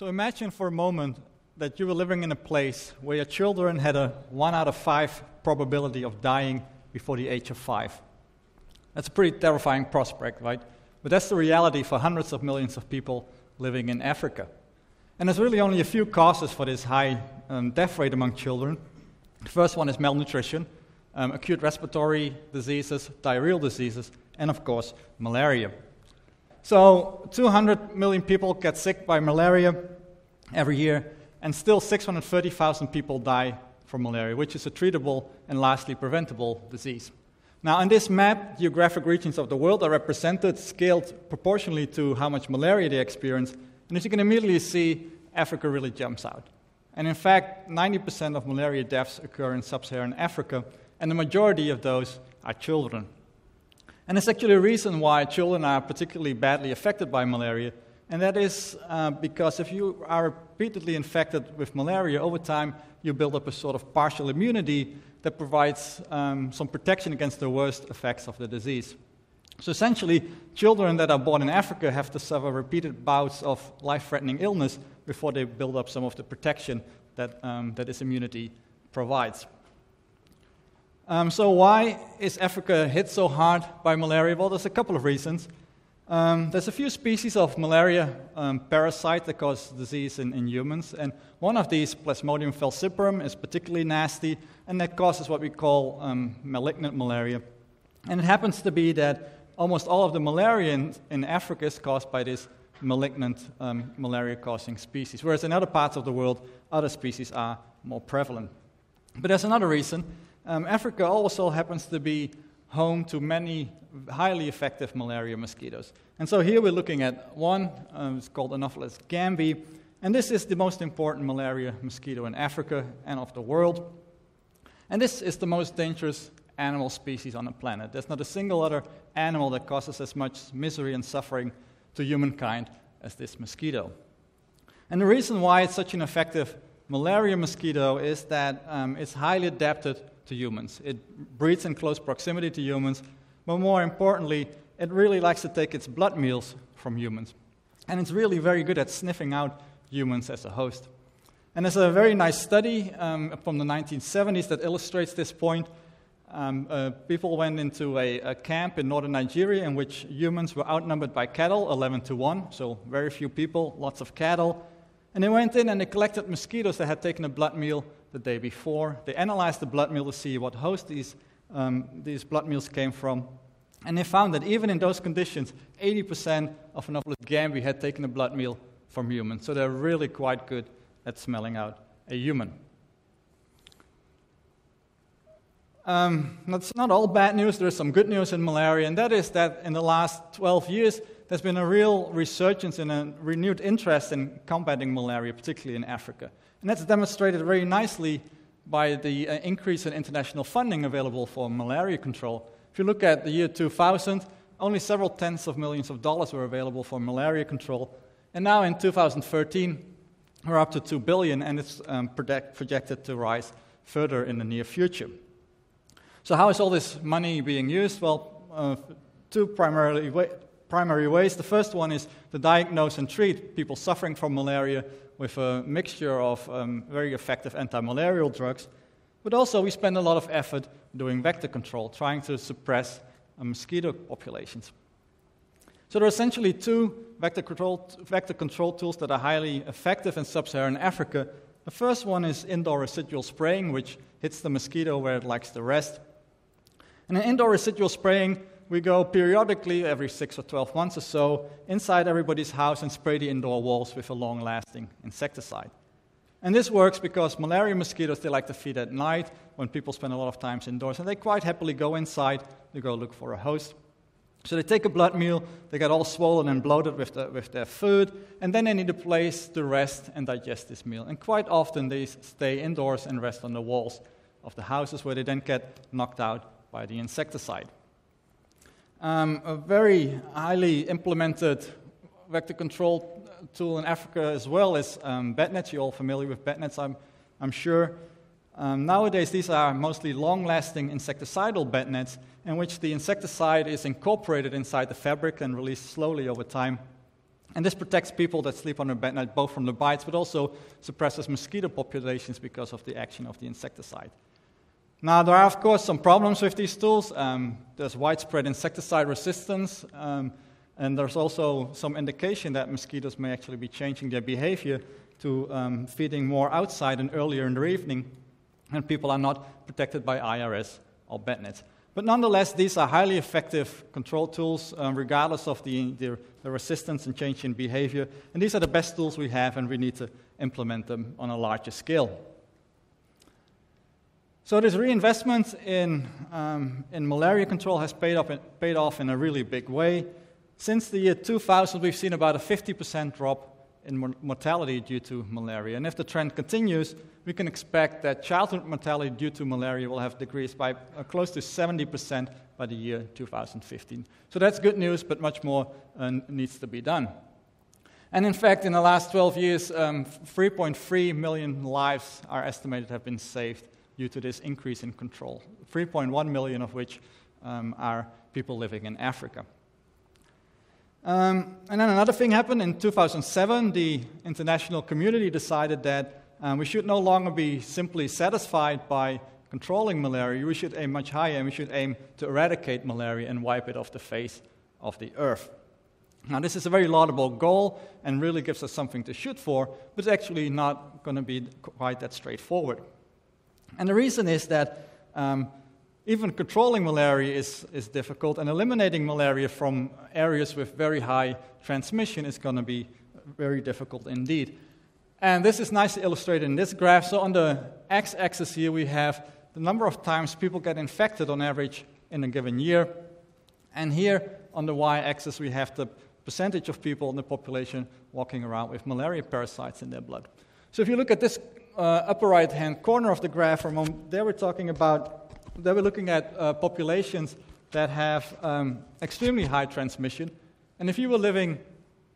So imagine for a moment that you were living in a place where your children had a one out of five probability of dying before the age of five. That's a pretty terrifying prospect, right? But that's the reality for hundreds of millions of people living in Africa. And there's really only a few causes for this high um, death rate among children. The first one is malnutrition, um, acute respiratory diseases, diarrheal diseases, and of course, malaria. So, 200 million people get sick by malaria every year, and still 630,000 people die from malaria, which is a treatable and largely preventable disease. Now, on this map, geographic regions of the world are represented, scaled proportionally to how much malaria they experience. And as you can immediately see, Africa really jumps out. And in fact, 90% of malaria deaths occur in sub Saharan Africa, and the majority of those are children. And a reason why children are particularly badly affected by malaria, and that is uh, because if you are repeatedly infected with malaria over time, you build up a sort of partial immunity that provides um, some protection against the worst effects of the disease. So essentially, children that are born in Africa have to suffer repeated bouts of life threatening illness before they build up some of the protection that, um, that this immunity provides. Um, so, why is Africa hit so hard by malaria? Well, there's a couple of reasons. Um, there's a few species of malaria um, parasite that cause disease in, in, humans, and one of these, Plasmodium falciparum, is particularly nasty, and that causes what we call um, malignant malaria. And it happens to be that almost all of the malaria in, in Africa is caused by this malignant um, malaria-causing species, whereas in other parts of the world, other species are more prevalent. But there's another reason. Um, Africa also happens to be home to many highly effective malaria mosquitoes. And so here we're looking at one, um, it's called Anopheles gambiae, and this is the most important malaria mosquito in Africa and of the world. And this is the most dangerous animal species on the planet. There's not a single other animal that causes as much misery and suffering to humankind as this mosquito. And the reason why it's such an effective malaria mosquito is that um, it's highly adapted to humans. It breeds in close proximity to humans, but more importantly, it really likes to take its blood meals from humans. And it's really very good at sniffing out humans as a host. And there's a very nice study um, from the 1970s that illustrates this point. Um, uh, people went into a, a, camp in northern Nigeria in which humans were outnumbered by cattle, 11 to 1, so very few people, lots of cattle. And they went in and they collected mosquitoes that had taken a blood meal the day before. They analyzed the blood meal to see what host these, um, these blood meals came from. And they found that even in those conditions, 80% of Anopheles gambiae had taken a blood meal from humans. So they're really quite good at smelling out a human. Um, that's not all bad news. There's some good news in malaria, and that is that in the last 12 years, there's been a real resurgence and a renewed interest in combating malaria, particularly in Africa. And that's demonstrated very nicely by the uh, increase in international funding available for malaria control. If you look at the year 2000, only several tens of millions of dollars were available for malaria control. And now in 2013, we're up to 2 billion, and it's um, project, projected to rise further in the near future. So, how is all this money being used? Well, uh, two primarily wa- primary ways. The first one is to diagnose and treat people suffering from malaria with a mixture of um, very effective anti-malarial drugs. But also, we spend a lot of effort doing vector control, trying to suppress uh, mosquito populations. So there are essentially two vector control, vector control tools that are highly effective in sub-Saharan Africa. The first one is indoor residual spraying, which hits the mosquito where it likes to rest. And in indoor residual spraying, we go periodically, every six or 12 months or so, inside everybody's house and spray the indoor walls with a long lasting insecticide. And this works because malaria mosquitoes, they like to feed at night when people spend a lot of time indoors, and they quite happily go inside to go look for a host. So they take a blood meal, they get all swollen and bloated with, the, with their food, and then they need a place to rest and digest this meal. And quite often they stay indoors and rest on the walls of the houses where they then get knocked out by the insecticide. Um, a very highly implemented vector control tool in Africa as well is um, bed nets. You're all familiar with bed nets, I'm, I'm sure. Um, nowadays, these are mostly long lasting insecticidal bed nets in which the insecticide is incorporated inside the fabric and released slowly over time. And this protects people that sleep on a bed night both from the bites, but also suppresses mosquito populations because of the action of the insecticide. Now, there are, of course, some problems with these tools. Um, there's widespread insecticide resistance, um, and there's also some indication that mosquitoes may actually be changing their behavior to um, feeding more outside and earlier in the evening, and people are not protected by IRS or bed nets. But nonetheless, these are highly effective control tools, um, regardless of the, the, the, resistance and change in behavior. And these are the best tools we have, and we need to implement them on a larger scale. So, this reinvestment in, um, in malaria control has paid off, in, paid off in a really big way. Since the year 2000, we've seen about a 50% drop in mortality due to malaria. And if the trend continues, we can expect that childhood mortality due to malaria will have decreased by uh, close to 70% by the year 2015. So that's good news, but much more uh, needs to be done. And in fact, in the last 12 years, um, 3.3 million lives are estimated to have been saved due to this increase in control, 3.1 million of which um, are people living in Africa. Um, and then another thing happened in 2007. The international community decided that um, we should no longer be simply satisfied by controlling malaria. We should aim much higher, and we should aim to eradicate malaria and wipe it off the face of the earth. Now, this is a very laudable goal and really gives us something to shoot for, but it's actually not going to be quite that straightforward. And the reason is that um, even controlling malaria is, is difficult, and eliminating malaria from areas with very high transmission is going to be very difficult indeed. And this is nicely illustrated in this graph. So, on the x axis here, we have the number of times people get infected on average in a given year. And here on the y axis, we have the percentage of people in the population walking around with malaria parasites in their blood. So, if you look at this uh, upper right hand corner of the graph, there we're talking about they were looking at uh, populations that have um, extremely high transmission. And if you were living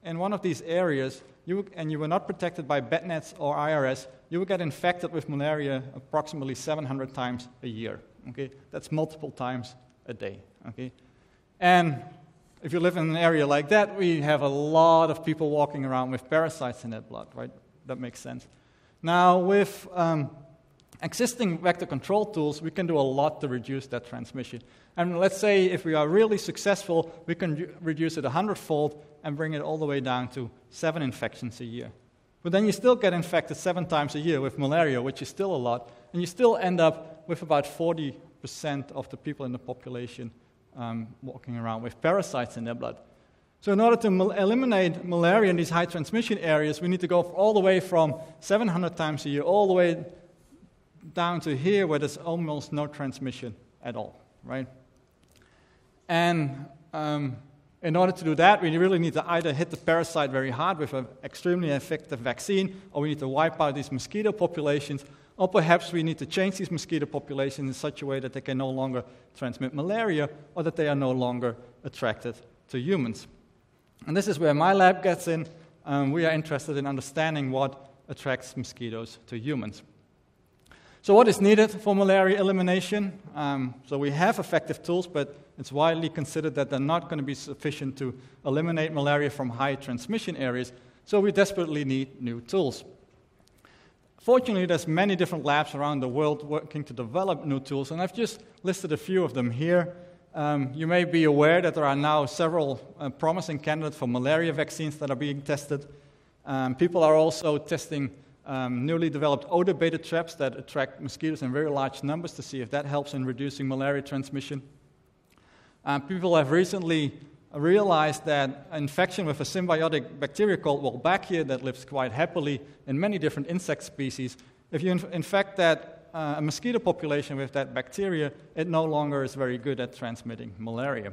in one of these areas you, and you were not protected by bed nets or IRS, you would get infected with malaria approximately 700 times a year. Okay? That's multiple times a day. Okay? And if you live in an area like that, we have a lot of people walking around with parasites in their blood, right? That makes sense. Now, with um, existing vector control tools, we can do a lot to reduce that transmission. And let's say if we are really successful, we can re- reduce it a hundredfold and bring it all the way down to seven infections a year. But then you still get infected seven times a year with malaria, which is still a lot, and you still end up with about 40% of the people in the population um, walking around with parasites in their blood. So, in order to mal- eliminate malaria in these high transmission areas, we need to go all the way from 700 times a year all the way down to here where there's almost no transmission at all, right? And um, in order to do that, we really need to either hit the parasite very hard with an extremely effective vaccine, or we need to wipe out these mosquito populations, or perhaps we need to change these mosquito populations in such a way that they can no longer transmit malaria, or that they are no longer attracted to humans. And this is where my lab gets in. Um, we are interested in understanding what attracts mosquitoes to humans. So, what is needed for malaria elimination? Um, so, we have effective tools, but it's widely considered that they're not going to be sufficient to eliminate malaria from high transmission areas. So, we desperately need new tools. Fortunately, there's many different labs around the world working to develop new tools, and I've just listed a few of them here. Um, you may be aware that there are now several uh, promising candidates for malaria vaccines that are being tested. Um, people are also testing um, newly developed odor baited traps that attract mosquitoes in very large numbers to see if that helps in reducing malaria transmission. Um, people have recently realized that infection with a symbiotic bacteria called Wolbachia that lives quite happily in many different insect species, if you inf- infect that uh, a mosquito population with that bacteria, it no longer is very good at transmitting malaria.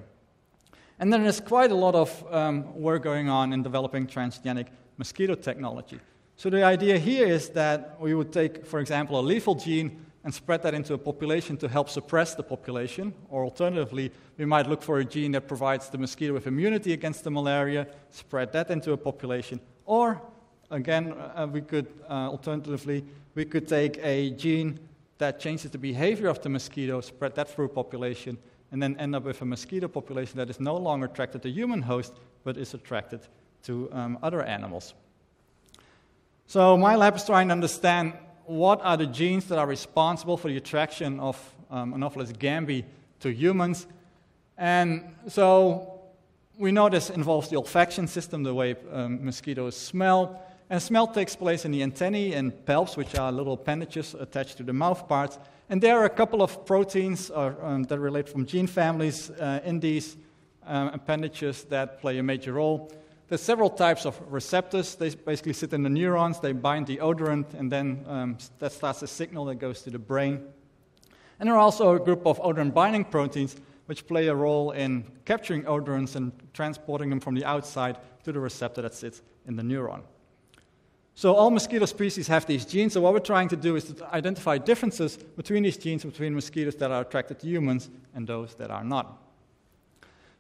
And then there's quite a lot of um, work going on in developing transgenic mosquito technology. So the idea here is that we would take, for example, a lethal gene and spread that into a population to help suppress the population. Or alternatively, we might look for a gene that provides the mosquito with immunity against the malaria, spread that into a population. Or, again, uh, we could, uh, alternatively, we could take a gene that changes the behavior of the mosquito, spread that through population, and then end up with a mosquito population that is no longer attracted to human host, but is attracted to um, other animals. So my lab is trying to understand what are the genes that are responsible for the attraction of um, Anopheles gambiae to humans. And so we know this involves the olfaction system, the way um, mosquitoes smell. And smell takes place in the antennae and palps, which are little appendages attached to the mouth parts. And there are a couple of proteins or, um, that relate from gene families uh, in these um, appendages that play a major role. There's several types of receptors. They basically sit in the neurons, they bind the odorant, and then um, that starts a signal that goes to the brain. And there are also a group of odorant binding proteins which play a role in capturing odorants and transporting them from the outside to the receptor that sits in the neuron. So all mosquito species have these genes. So what we're trying to do is to identify differences between these genes between mosquitoes that are attracted to humans and those that are not.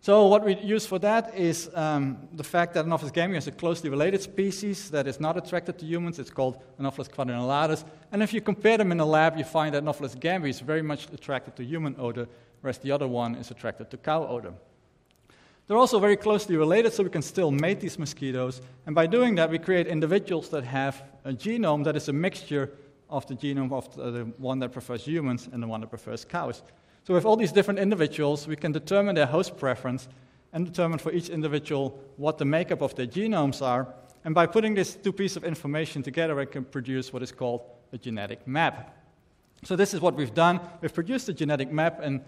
So what we use for that is um, the fact that Anopheles gambiae is a closely related species that is not attracted to humans. It's called Anopheles quadriannulatus. And if you compare them in a lab, you find that Anopheles gambiae is very much attracted to human odor, whereas the other one is attracted to cow odor. They're also very closely related, so we can still mate these mosquitoes. And by doing that, we create individuals that have a genome that is a mixture of the genome of the one that prefers humans and the one that prefers cows. So, with all these different individuals, we can determine their host preference and determine for each individual what the makeup of their genomes are. And by putting these two pieces of information together, we can produce what is called a genetic map. So, this is what we've done. We've produced a genetic map, and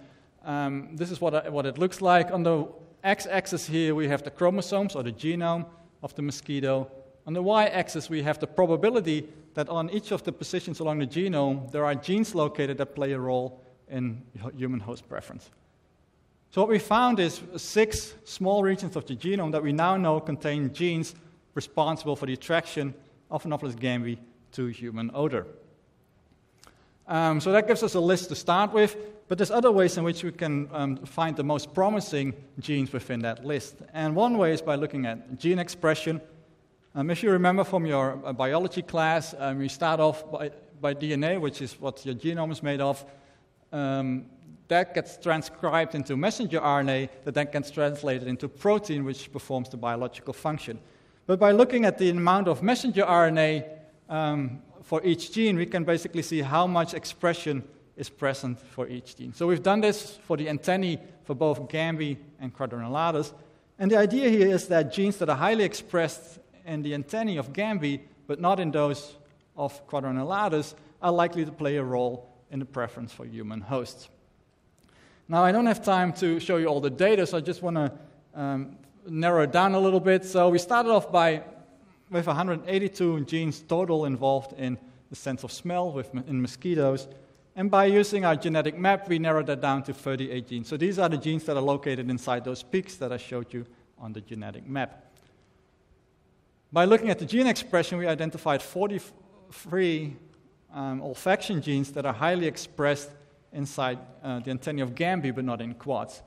um, this is what, what it looks like. On the x axis here, we have the chromosomes or the genome of the mosquito. On the y axis, we have the probability that on each of the positions along the genome, there are genes located that play a role in human host preference. So, what we found is six small regions of the genome that we now know contain genes responsible for the attraction of Anopheles gambiae to human odor. Um, so that gives us a list to start with, but there's other ways in which we can um, find the most promising genes within that list. And one way is by looking at gene expression. Um, if you remember from your uh, biology class, um, you start off by, by, DNA, which is what your genome is made of. Um, that gets transcribed into messenger RNA that then gets translated into protein, which performs the biological function. But by looking at the amount of messenger RNA um, for each gene, we can basically see how much expression is present for each gene. So we've done this for the antennae for both Gambi and quadriannulatus. And the idea here is that genes that are highly expressed in the antennae of Gambi, but not in those of quadriannulatus, are likely to play a role in the preference for human hosts. Now, I don't have time to show you all the data, so I just want to um, narrow it down a little bit. So we started off by with 182 genes total involved in the sense of smell with, in mosquitoes. And by using our genetic map, we narrowed that down to 38 genes. So these are the genes that are located inside those peaks that I showed you on the genetic map. By looking at the gene expression, we identified 43 um, olfaction genes that are highly expressed inside uh, the antennae of Gambi, but not in quads.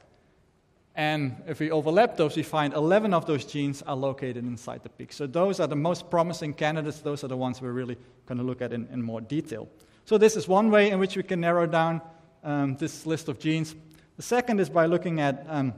And if we overlap those, we find 11 of those genes are located inside the peak. So those are the most promising candidates. Those are the ones we're really going to look at in, in more detail. So this is one way in which we can narrow down um, this list of genes. The second is by looking at um,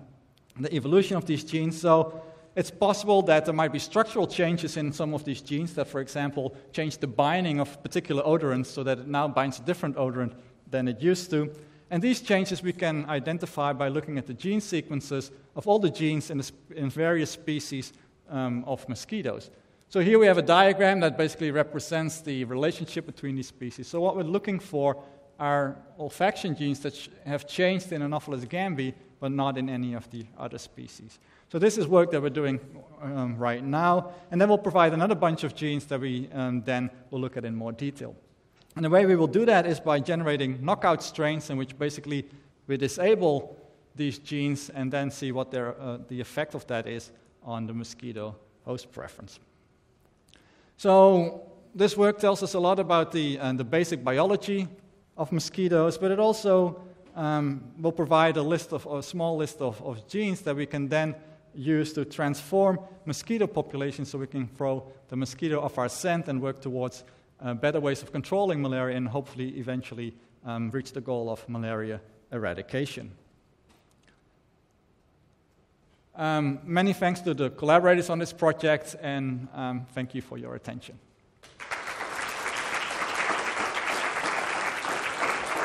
the evolution of these genes. So it's possible that there might be structural changes in some of these genes that, for example, change the binding of particular odorants so that it now binds a different odorant than it used to. And these changes we can identify by looking at the gene sequences of all the genes in, the, in various species um, of mosquitoes. So here we have a diagram that basically represents the relationship between these species. So what we're looking for are olfaction genes that sh- have changed in Anopheles gambiae, but not in any of the other species. So this is work that we're doing um, right now, and then we'll provide another bunch of genes that we um, then will look at in more detail. And the way we will do that is by generating knockout strains in which basically we disable these genes and then see what their, uh, the effect of that is on the mosquito host preference. So, this work tells us a lot about the, uh, the basic biology of mosquitoes, but it also um, will provide a list of a small list of, of genes that we can then use to transform mosquito populations so we can throw the mosquito off our scent and work towards uh, better ways of controlling malaria and hopefully eventually um, reach the goal of malaria eradication. Um, many thanks to the collaborators on this project, and um, thank you for your attention.